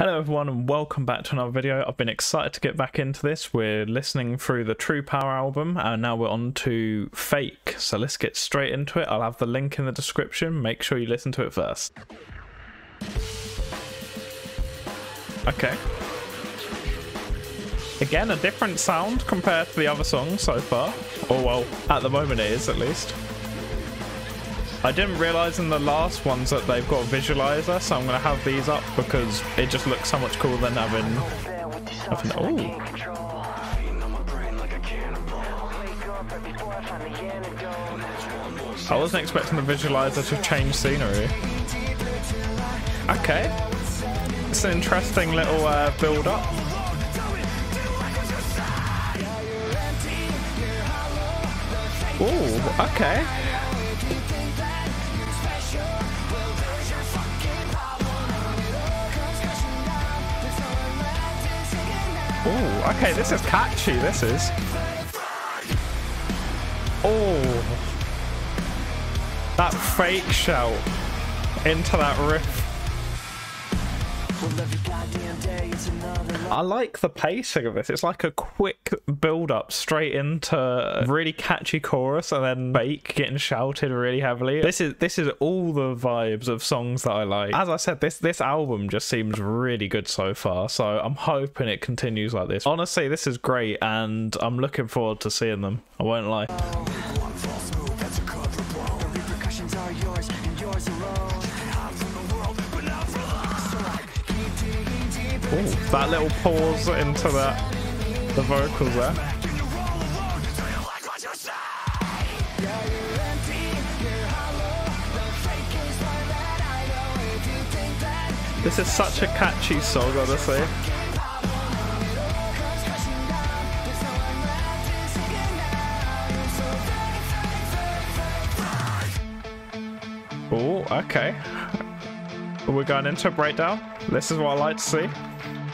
Hello everyone and welcome back to another video. I've been excited to get back into this. We're listening through the True Power album and now we're on to Fake. So let's get straight into it. I'll have the link in the description. Make sure you listen to it first. Okay. Again, a different sound compared to the other songs so far. Or well, at the moment it is at least. I didn't realise in the last ones that they've got a visualizer, so I'm going to have these up because it just looks so much cooler than having... having oh. I wasn't expecting the visualizer to change scenery. Okay. It's an interesting little uh, build-up. Oh, okay. Okay, this is catchy, this is. Oh. That fake shout into that riff. I like the pacing of this. It's like a quick build up straight into really catchy chorus and then Fake getting shouted really heavily. This is this is all the vibes of songs that I like. As I said, this this album just seems really good so far. So I'm hoping it continues like this. Honestly, this is great and I'm looking forward to seeing them. I won't lie. Ooh, that little pause into that, the vocals there. This is such a catchy song, honestly. Oh, okay. We're going into a breakdown. This is what I like to see.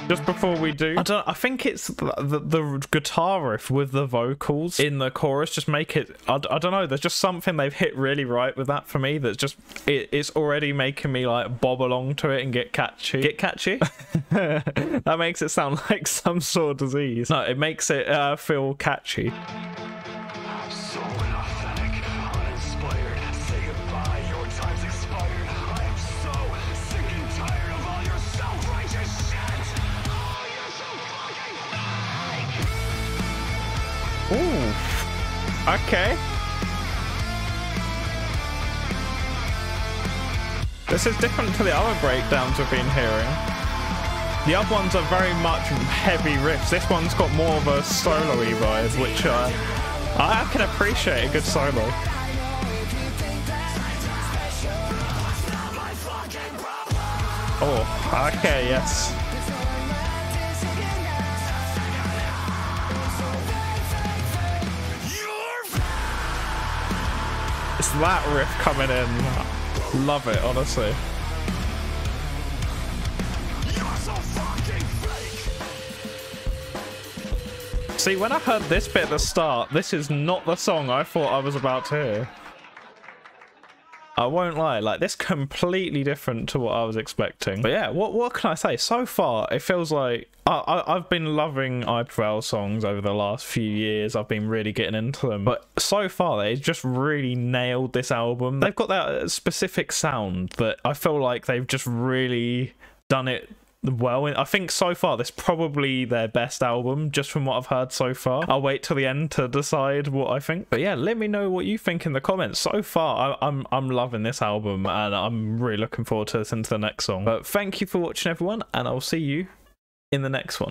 Just before we do, I don't. I think it's the, the, the, guitar riff with the vocals in the chorus just make it. I, I don't know. There's just something they've hit really right with that for me. That's just it, it's already making me like bob along to it and get catchy. Get catchy. that makes it sound like some sort of disease. No, it makes it uh, feel catchy. Okay. This is different to the other breakdowns we've been hearing. The other ones are very much heavy riffs. This one's got more of a solo-y vibe, which uh, I can appreciate a good solo. Oh, okay, yes. It's that riff coming in. Love it, honestly. See, when I heard this bit at the start, this is not the song I thought I was about to hear. I won't lie, like this completely different to what I was expecting. But yeah, what what can I say? So far, it feels like I, I have been loving I Prevail songs over the last few years. I've been really getting into them, but so far they've just really nailed this album. They've got that specific sound that I feel like they've just really done it well. I think so far this probably their best album, just from what I've heard so far. I'll wait till the end to decide what I think. But yeah, let me know what you think in the comments. So far, I, am I'm, I'm loving this album, and I'm really looking forward to listening to the next song. But thank you for watching, everyone, and I'll see you in the next one.